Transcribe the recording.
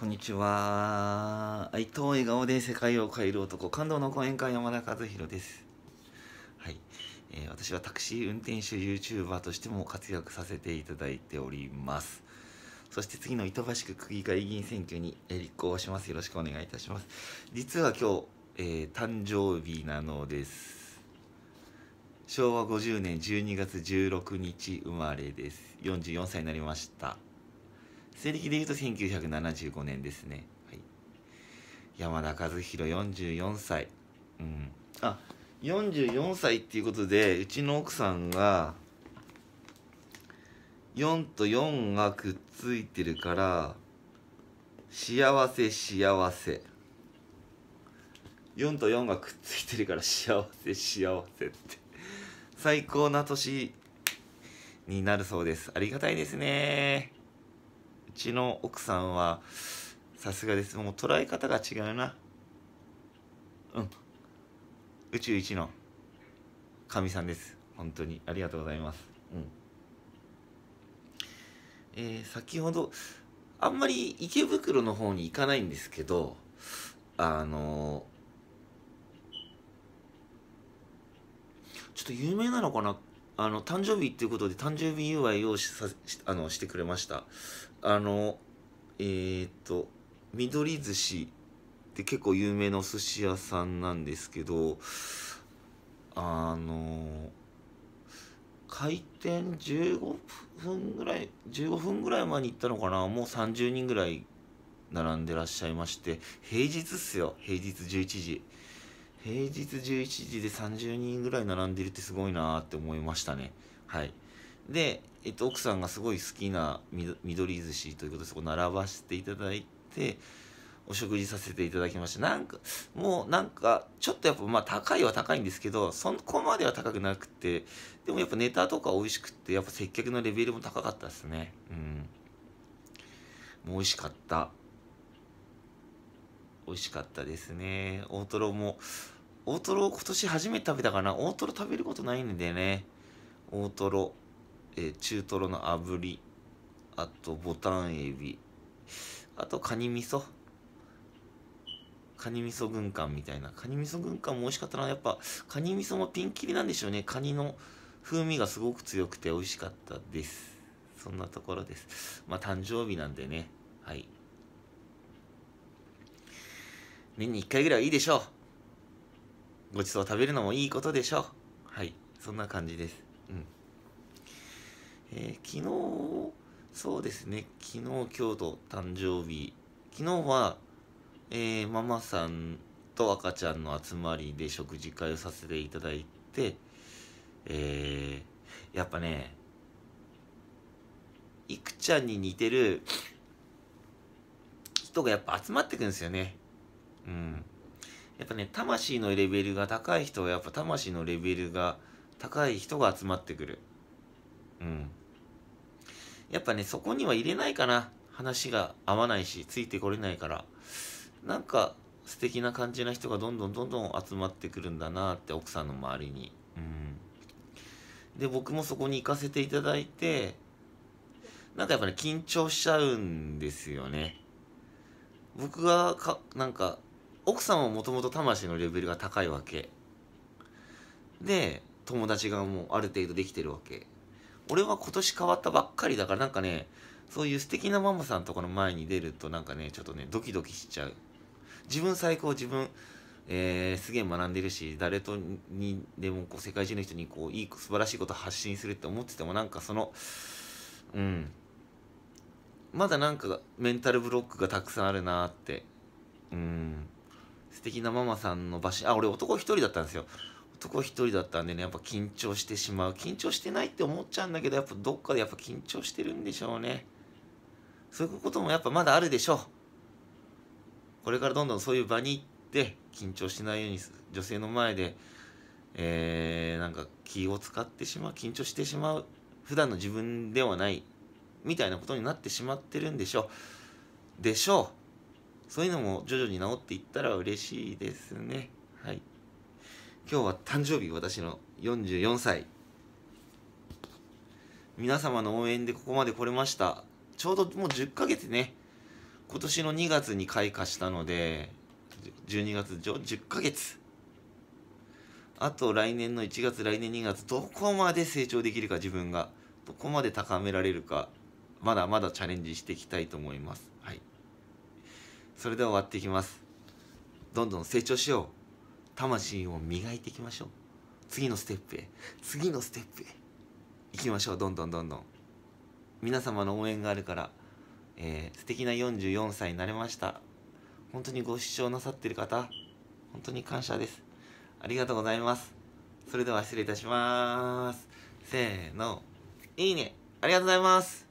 こんにちは。愛と笑顔で世界を変える男、感動の講演会山田和弘です。はい、えー私はタクシー運転手 YouTuber としても活躍させていただいております。そして次の板橋区区議会議員選挙に立候補します。よろしくお願いいたします。実は今日、えー誕生日なのです。昭和50年12月16日生まれです。44歳になりました。西暦で言うと1975年ですね。はい、山田和弘44歳。うん。あ、44歳っていうことで、うちの奥さんが、4と4がくっついてるから、幸せ幸せ。4と4がくっついてるから幸せ幸せって。最高な年になるそうです。ありがたいですね。うちの奥さんはさすがです。もう捉え方が違うな。うん。宇宙一の神さんです。本当に。ありがとうございます。うん。えー先ほどあんまり池袋の方に行かないんですけどあのちょっと有名なのかな？あの誕生日っていうことで誕生日祝いをしさあのしてくれました。あのえー、っと緑寿司って結構有名なお寿司屋さんなんですけどあの開店15分ぐらい15分ぐらい前に行ったのかな？もう30人ぐらい並んでらっしゃいまして平日っすよ。平日11時。平日11時で30人ぐらい並んでるってすごいなーって思いましたね。はい。で、えっと、奥さんがすごい好きな緑寿司ということでそこ並ばせていただいてお食事させていただきました。なんかもうなんかちょっとやっぱまあ高いは高いんですけどそこまでは高くなくてでもやっぱネタとか美味しくってやっぱ接客のレベルも高かったですね。うん。もう美味しかった。美味しかったですね。大トロも大トロを今年初めて食べたかな。大トロ食べることないんでね。大トロ、えー中トロの炙りあとボタンエビあとカニ味噌。カニ味噌軍艦みたいな。カニ味噌軍艦も美味しかったな。やっぱカニ味噌もピンキリなんでしょうね。カニの風味がすごく強くて美味しかったです。そんなところです。まあ誕生日なんでね。はい。年に1回ぐらいはいいでしょう。ごちそう食べるのもいいことでしょう。はいそんな感じです。うん。えー昨日そうですね。昨日今日と誕生日。昨日は、えーママさんと赤ちゃんの集まりで食事会をさせていただいてえーやっぱねいくちゃんに似てる人がやっぱ集まってくるんですよね。うん。やっぱね魂のレベルが高い人はやっぱ魂のレベルが高い人が集まってくる。うん。やっぱねそこには入れないかな。話が合わないしついてこれないから。なんか素敵な感じな人がどんどんどんどん集まってくるんだなって奥さんの周りに。うん。で僕もそこに行かせていただいてなんかやっぱね緊張しちゃうんですよね。僕がかなんか奥さんはもともと魂のレベルが高いわけ。で友達がもうある程度できてるわけ。俺は今年変わったばっかりだからなんかねそういう素敵なママさんとかの前に出るとなんかねちょっとねドキドキしちゃう。自分最高自分えー、すげえ学んでるし誰とにでもこう世界中の人にこういい素晴らしいこと発信するって思っててもなんかそのうん。まだなんかメンタルブロックがたくさんあるなって。うん。素敵なママさんの場所。あ俺男一人だったんですよ。男一人だったんでねやっぱ緊張してしまう。緊張してないって思っちゃうんだけどやっぱどっかでやっぱ緊張してるんでしょうね。そういうこともやっぱまだあるでしょう。これからどんどんそういう場に行って緊張しないように女性の前でえー、なんか気を使ってしまう。緊張してしまう。普段の自分ではない。みたいなことになってしまってるんでしょう。でしょう。そういうのも徐々に治っていったら嬉しいですね。はい。今日は誕生日私の44歳。皆様の応援でここまで来れました。ちょうどもう10ヶ月ね。今年の2月に開花したので12月上10ヶ月。あと来年の1月来年2月どこまで成長できるか自分が。どこまで高められるかまだまだチャレンジしていきたいと思います。それで終わっていきます。どんどん成長しよう。魂を磨いていきましょう。次のステップへ。次のステップへ。行きましょう。どんどんどんどん。皆様の応援があるから。えー、素敵な44歳になれました。本当にご視聴なさってる方本当に感謝です。ありがとうございます。それでは失礼いたします。せーの。いいね。ありがとうございます。